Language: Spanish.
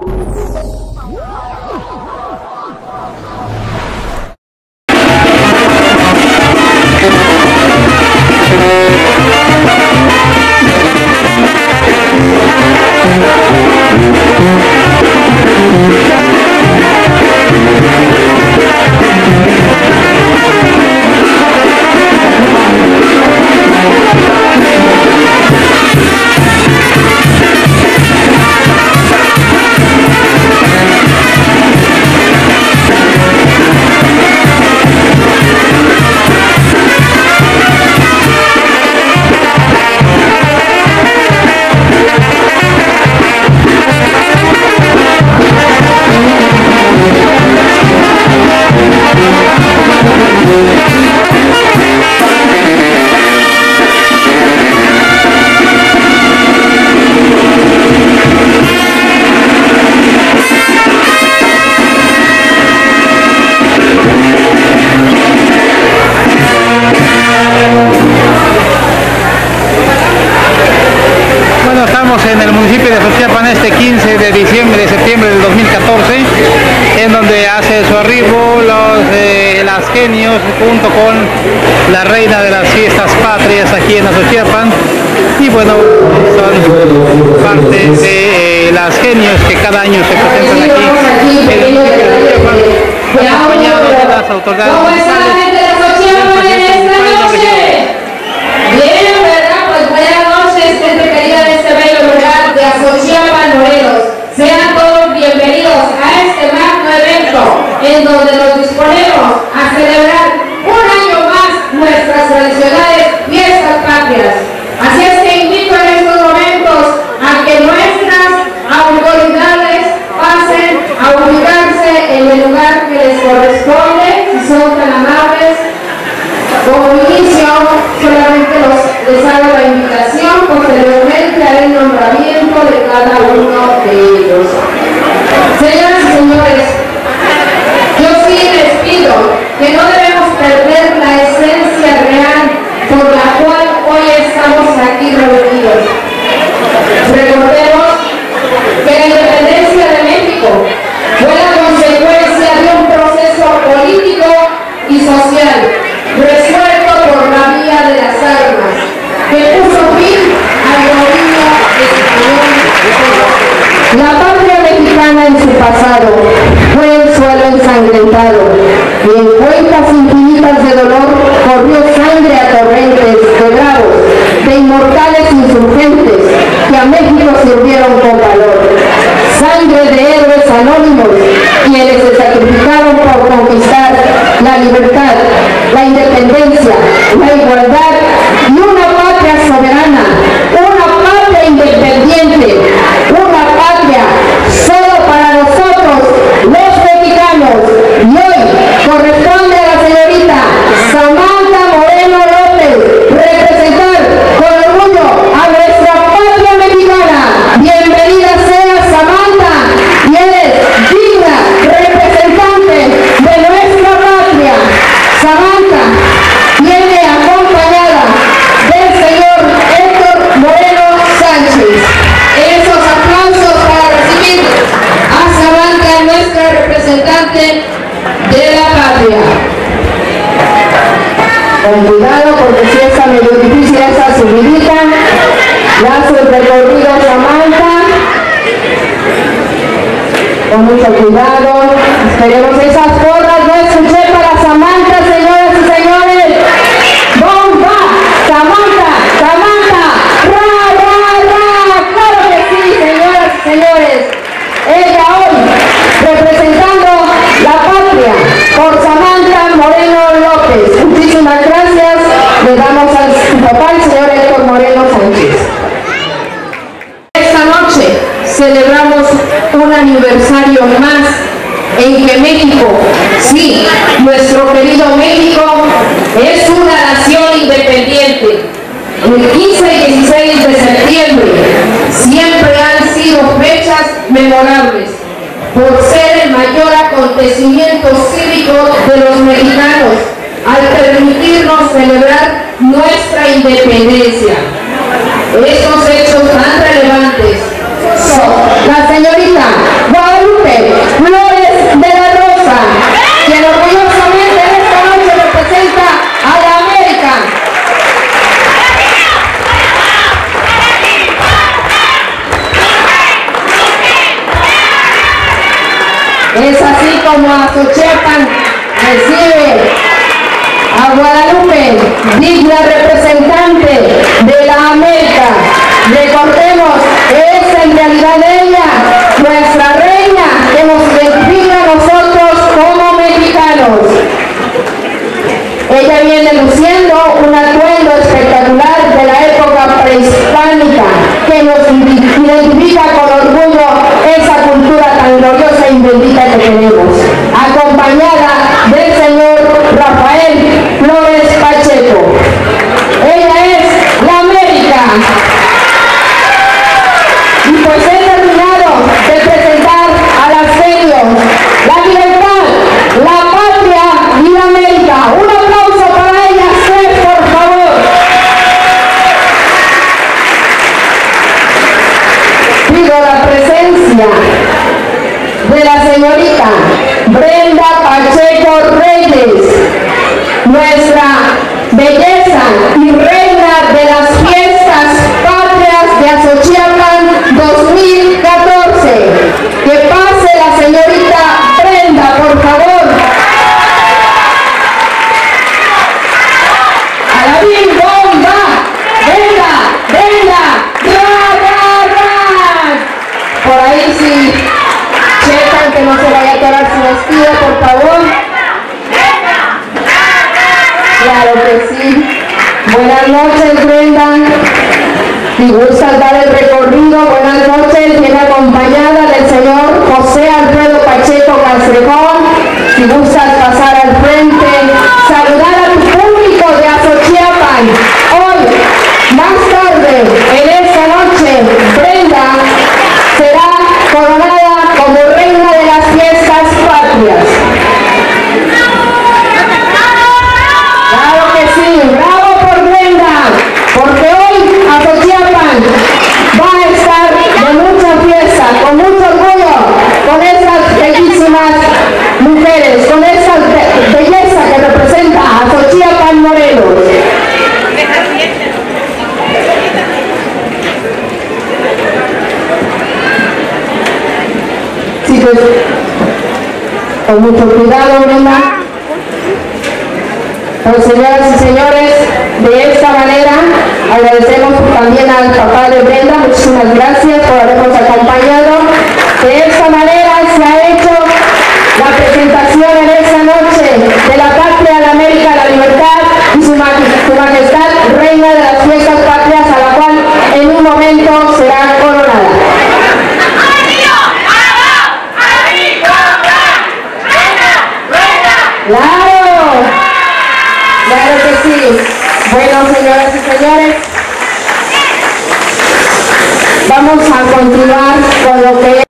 Oh, my God. hace su arribo los de las genios junto con la reina de las fiestas patrias aquí en Azochiapan. Y bueno son parte de eh, las genios que cada año se presentan aquí en Azochiapan. Acompañados de las autoridades crucificado, y en cuentas infinitas de dolor corrió sangre a torrentes de de inmortales insurgentes que a México sirvieron con valor, sangre de héroes anónimos quienes se sacrificaron cuidado porque si esa medio difícil esa subidita, lazo el recorrido hacia Malta, con mucho cuidado, esperemos esas fotos El 15 y 16 de septiembre siempre han sido fechas memorables por ser el mayor acontecimiento cívico de los mexicanos al permitirnos celebrar nuestra independencia. Como Azochiapan recibe a Guadalupe, digna representante de la América. Recordemos, es en realidad ella, nuestra reina, que nos identifica a nosotros como mexicanos. Ella viene luciendo un atuendo espectacular de la época prehispánica que nos identifica con orgullo esa cultura tan gloriosa y bendita que tenemos, acompañada del señor Rafael Flores Pacheco. Ella es la América. Y pues he terminado de presentar a las medios la libertad, la patria y la América. Un aplauso para ellas tres, por favor. Pido la presencia de la señorita Brenda Pacheco Reyes, nuestra belleza y favor. Claro que sí. Buenas noches, Brenda. Si gustas dar el recorrido, buenas noches. Viene acompañada del señor José Alfredo Pacheco Castrejón. Si gustas pasar al frente, saludar a tu público de Azochiapan. Hoy, más tarde, en esta noche, Brenda será coronada como reina de las fiestas patrias. Claro que sí, bravo por Brenda, porque hoy Azochiapan va a estar de mucha fiesta, con mucho orgullo, con esas bellísimas mujeres, con esa be- belleza que representa a Azochiapan Morelos. Sí, pues, con mucho cuidado, Brenda. Pues señoras y señores, de esta manera agradecemos también al papá de Brenda, muchísimas gracias por habernos acompañado. De esta manera la presentación en esta noche de la patria, la América, la libertad y su majestad, reina de las fiestas patrias, a la cual en un momento será coronada. ¡Claro! Claro que sí. Bueno, señoras y señores, vamos a continuar con lo que